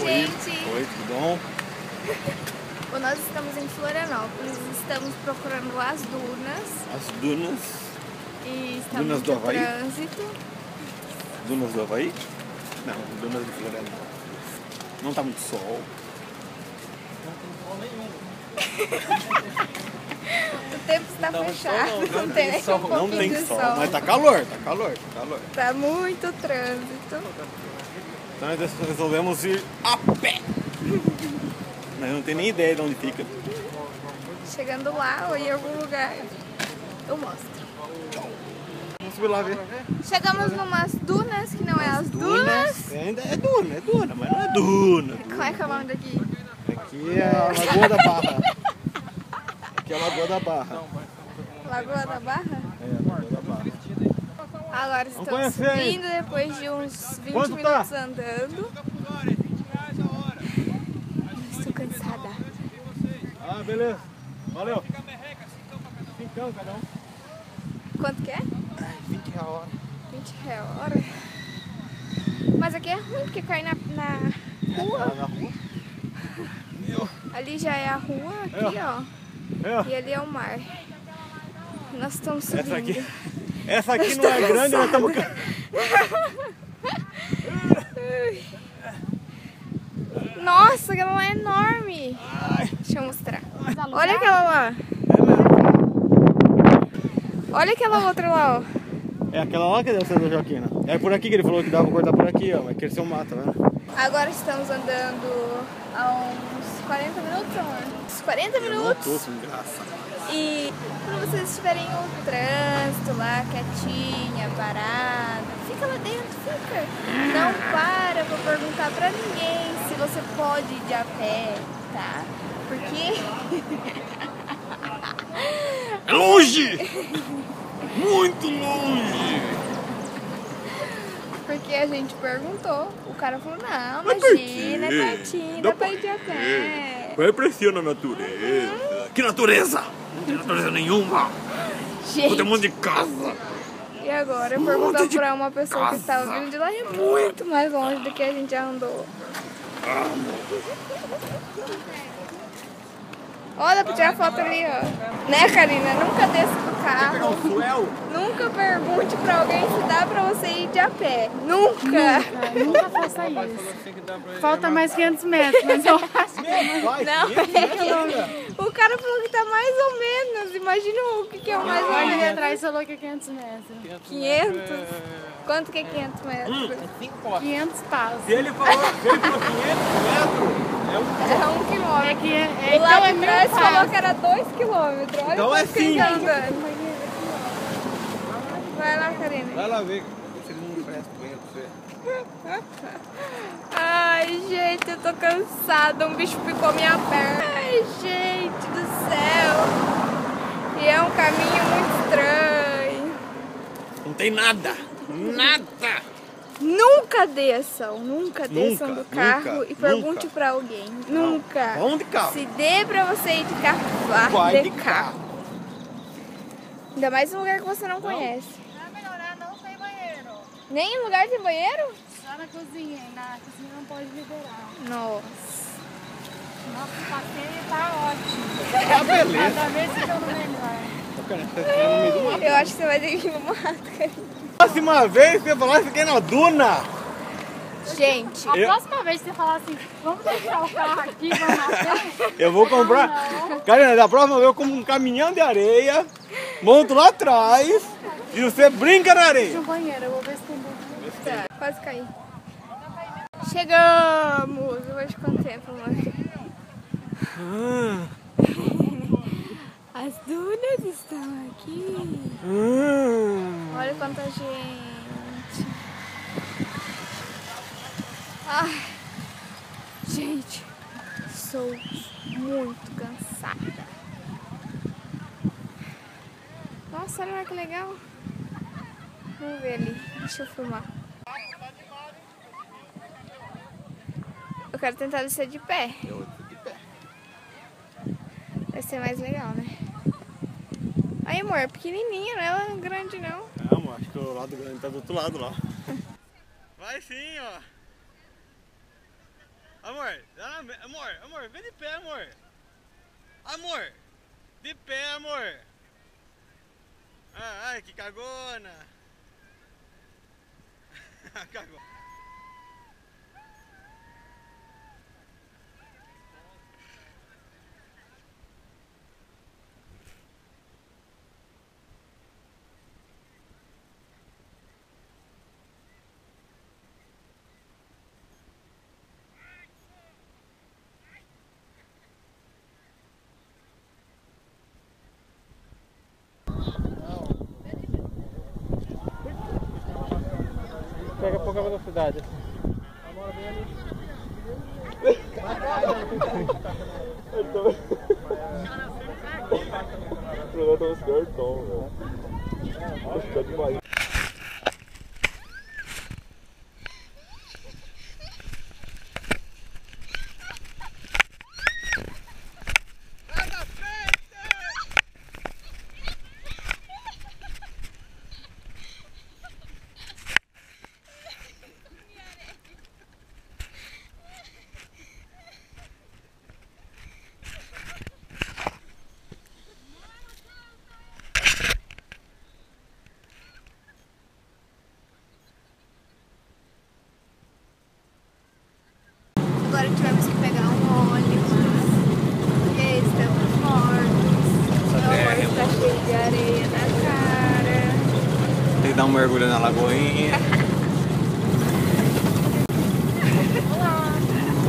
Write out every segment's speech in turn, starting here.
gente! Oi, tudo bom? Bom, nós estamos em Florianópolis, estamos procurando as dunas As dunas. e está Dunas do Havaí? trânsito. Dunas do Havaí? Não, dunas de Florianópolis. Não tá muito sol. O tempo está fechado, não, tem nem um Não tem sol, sol. mas tá calor, tá calor, tá calor. Tá muito trânsito. Então nós resolvemos ir a pé. Mas não tem nem ideia de onde fica. Chegando lá ou em algum lugar, eu mostro. Vamos subir lá ver. Chegamos numas dunas, que não é as dunas. Ainda é duna, é duna, mas não é duna. Como é que é o nome daqui? Aqui é a Lagoa da Barra. Aqui é a Lagoa da Barra. Lagoa da Barra? É, a Lagoa da Barra. Agora estamos subindo depois de uns 20 Quanto tá? minutos andando. Estou cansada. Ah, beleza. Valeu. Cincão cada um. Quanto que é? 20 reais a hora. 20 reais a hora. Mas aqui é ruim porque cai na, na rua. Na rua. Ali já é a rua, aqui ó. É, ó. E ali é o mar. Nós estamos subindo. Essa aqui, essa aqui não é grande, nós estamos... ca- Nossa, aquela lá é enorme. Deixa eu mostrar. Olha aquela lá. Olha aquela outra lá, ó. É aquela lá que deve ser da Joaquina. É por aqui que ele falou que dava pra cortar por aqui, ó. Mas cresceu um mato, tá vendo? Agora estamos andando há uns 40 minutos, amor? Uns 40 minutos. sem graça. E quando vocês estiverem no trânsito lá, quietinha, parada, fica lá dentro, fica. Não para pra perguntar pra ninguém se você pode ir de a pé, tá? Porque É longe! Muito longe! Porque a gente perguntou, o cara falou, não, Mas imagina, é pertinho, Dá pra ir de a pé. Vai pressionar a natureza. Que natureza? Não tem natureza nenhuma. Gente, monte de casa. e agora monte de pra uma pessoa que estava casa. vindo de lá e é muito mais longe do que a gente já andou. Olha pra tirar foto ali, ó. Né, Karina? Nunca desça do carro. um? Nunca pergunte pra alguém se dá pra você ir de a pé. Nunca! Nunca faça isso. Falta mais 500 metros, mas eu acho que Vai, Não, é que o cara falou que tá mais ou menos. Imagina o que, que é o mais ou ali menos. atrás falou que é 500 metros. 500? Quanto que é 500 metros? 500 passos. Se ele falou, se ele falou 500 metros, é um... É quilômetro. É que é, O então é mil falou que era 2 quilômetros. Olha Então é andando. Vai lá, Karina. Vai lá ver se ele não presta bem pra você. Ai, gente, eu tô cansada. Um bicho picou minha perna. Ai, gente do céu. E é um caminho muito estranho. Não tem nada. Nada. Nunca desçam, nunca desçam Nunca, do carro nunca, e pergunte pra alguém. Nunca. Vão de carro. Se dê pra você ir de carro, vá Vai de, de carro. Ainda mais um lugar que você não conhece. Pra melhorar, não tem banheiro. Nem em lugar tem banheiro? Só na cozinha. Na cozinha não pode liberar. Nossa. Nosso passeio tá ótimo. Ah, beleza. Cada vez fica no melhor. Tá. Eu acho que você vai ter que ir no mato, cara. Próxima vez você falar isso aqui é na duna. Gente, A Eu- próxima vez que você falar assim, vamos deixar o carro aqui, vamos. Eu vou comprar. Karina, da próxima vez eu compro um caminhão de areia, monto lá atrás e você brinca na areia. No banheiro, eu vou ver se tem banheiro. tá, quase caí. Chegamos! Hoje quanto tempo, amor? Ah, As dunas estão aqui. ah. Olha quanta gente. Ai, gente, sou muito cansada. Nossa, olha que legal. Vamos ver ali. Deixa eu filmar. Eu quero tentar descer de pé. Vai ser mais legal, né? Aí, amor, é pequenininha, não é grande não. Não, amor, acho que o lado grande tá do outro lado lá. Vai sim, ó. Amor, amor, vem de pé, amor. Amor, de pé, amor. Ah, ai, que cagona. Cagou. Pega pouca velocidade. Tô espertão, velho. Acho que é demais. Agora tivemos que pegar um ônibus. Porque estamos mortos. Meu amor está cheio de areia na cara. Tem que dar um mergulho na lagoinha. Olá.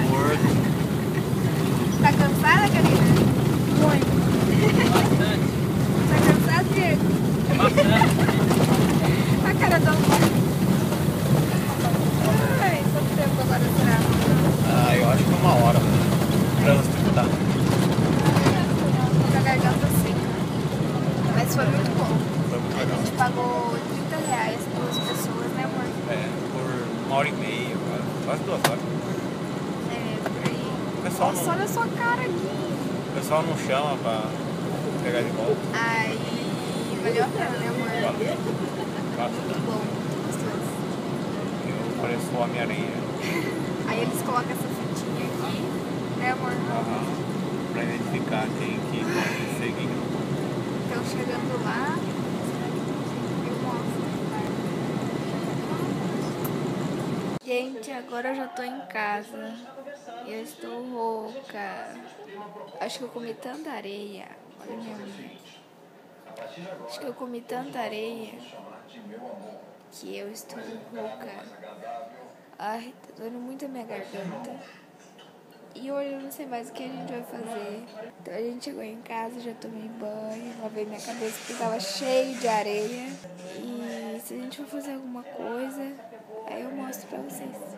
Morto. Tá cansada, Karina? Muito. Tá cansado, Diego? A cara do amor. Ai, quanto tempo agora será? Ah, eu acho que é uma hora. Trânsito tá. Com a garganta seca. Mas foi muito bom. Foi muito A legal. gente pagou 30 reais duas pessoas, né, amor? É, por uma hora e meia, quase duas horas. É, por aí. O pessoal Nossa, não, olha a sua cara aqui. o pessoal não chama pra pegar de volta. Aí, valeu a pena, né, amor? Tá? Muito bom, gostoso. Eu pareço o Homem-Aranha. Aí eles colocam essa fitinha aqui, né, amor? Aham. Pra identificar quem que pode seguir. Então, chegando lá, eu mostro. Gente, agora eu já tô em casa. Eu estou rouca. Acho que eu comi tanta areia. Olha minha unha. Acho que eu comi tanta areia que eu estou rouca. Ai, tá doendo muito a minha garganta. E hoje eu não sei mais o que a gente vai fazer. Então a gente chegou em casa, já tomei banho, lavei minha cabeça porque tava cheio de areia. E se a gente for fazer alguma coisa, aí eu mostro pra vocês.